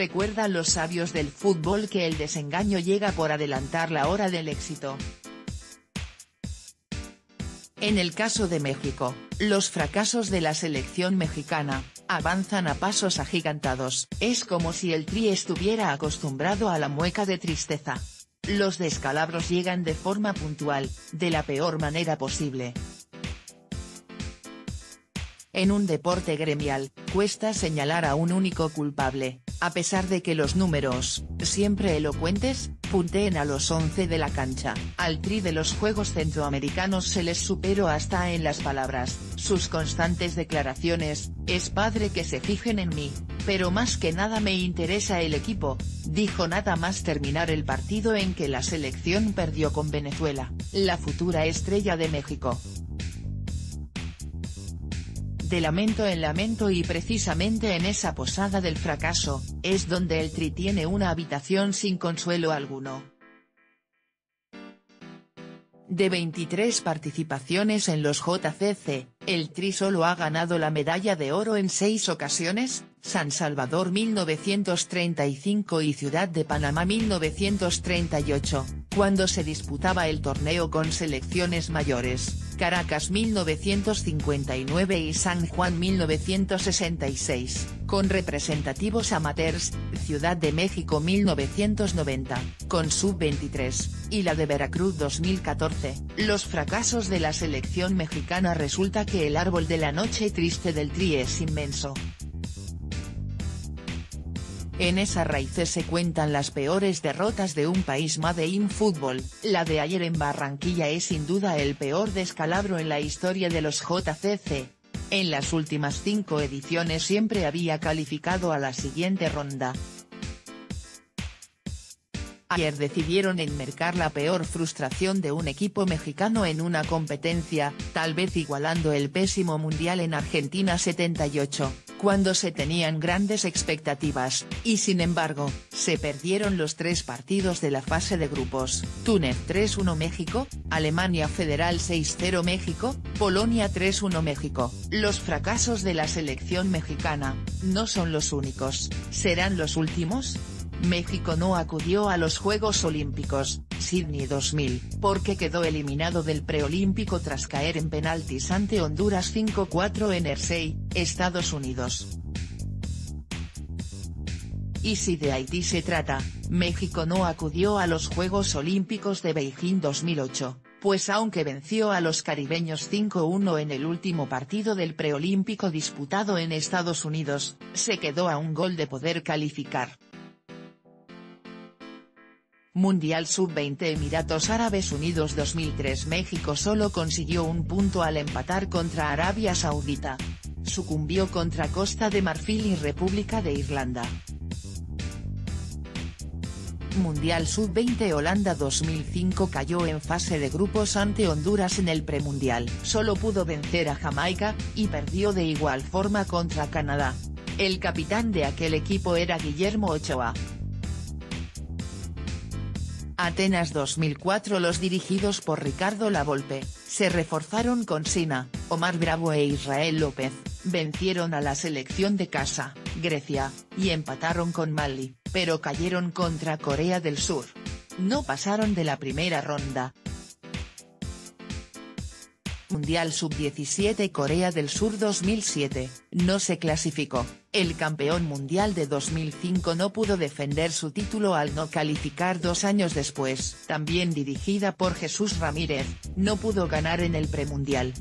recuerdan los sabios del fútbol que el desengaño llega por adelantar la hora del éxito. En el caso de México, los fracasos de la selección mexicana, avanzan a pasos agigantados. Es como si el Tri estuviera acostumbrado a la mueca de tristeza. Los descalabros llegan de forma puntual, de la peor manera posible. En un deporte gremial, cuesta señalar a un único culpable, a pesar de que los números, siempre elocuentes, punteen a los 11 de la cancha, al tri de los Juegos Centroamericanos se les superó hasta en las palabras, sus constantes declaraciones, es padre que se fijen en mí, pero más que nada me interesa el equipo, dijo nada más terminar el partido en que la selección perdió con Venezuela, la futura estrella de México de lamento en lamento y precisamente en esa posada del fracaso, es donde el Tri tiene una habitación sin consuelo alguno. De 23 participaciones en los JCC, el Tri solo ha ganado la medalla de oro en seis ocasiones, San Salvador 1935 y Ciudad de Panamá 1938, cuando se disputaba el torneo con selecciones mayores, Caracas 1959 y San Juan 1966, con representativos amateurs, Ciudad de México 1990, con sub-23, y la de Veracruz 2014. Los fracasos de la selección mexicana resulta que el árbol de la noche triste del Tri es inmenso. En esas raíces se cuentan las peores derrotas de un país Made in Fútbol, la de ayer en Barranquilla es sin duda el peor descalabro en la historia de los JCC. En las últimas cinco ediciones siempre había calificado a la siguiente ronda. Ayer decidieron enmercar la peor frustración de un equipo mexicano en una competencia, tal vez igualando el pésimo mundial en Argentina 78 cuando se tenían grandes expectativas, y sin embargo, se perdieron los tres partidos de la fase de grupos, Túnez 3-1 México, Alemania Federal 6-0 México, Polonia 3-1 México. Los fracasos de la selección mexicana, no son los únicos, ¿serán los últimos?, México no acudió a los Juegos Olímpicos, Sydney 2000, porque quedó eliminado del preolímpico tras caer en penaltis ante Honduras 5-4 en Hersey, Estados Unidos. Y si de Haití se trata, México no acudió a los Juegos Olímpicos de Beijing 2008, pues aunque venció a los caribeños 5-1 en el último partido del preolímpico disputado en Estados Unidos, se quedó a un gol de poder calificar. Mundial Sub-20 Emiratos Árabes Unidos 2003 México solo consiguió un punto al empatar contra Arabia Saudita. Sucumbió contra Costa de Marfil y República de Irlanda. Mundial Sub-20 Holanda 2005 cayó en fase de grupos ante Honduras en el premundial. Solo pudo vencer a Jamaica, y perdió de igual forma contra Canadá. El capitán de aquel equipo era Guillermo Ochoa. Atenas 2004 Los dirigidos por Ricardo Lavolpe, se reforzaron con Sina, Omar Bravo e Israel López, vencieron a la selección de casa, Grecia, y empataron con Mali, pero cayeron contra Corea del Sur. No pasaron de la primera ronda, Mundial Sub-17 Corea del Sur 2007, no se clasificó, el campeón mundial de 2005 no pudo defender su título al no calificar dos años después. También dirigida por Jesús Ramírez, no pudo ganar en el premundial.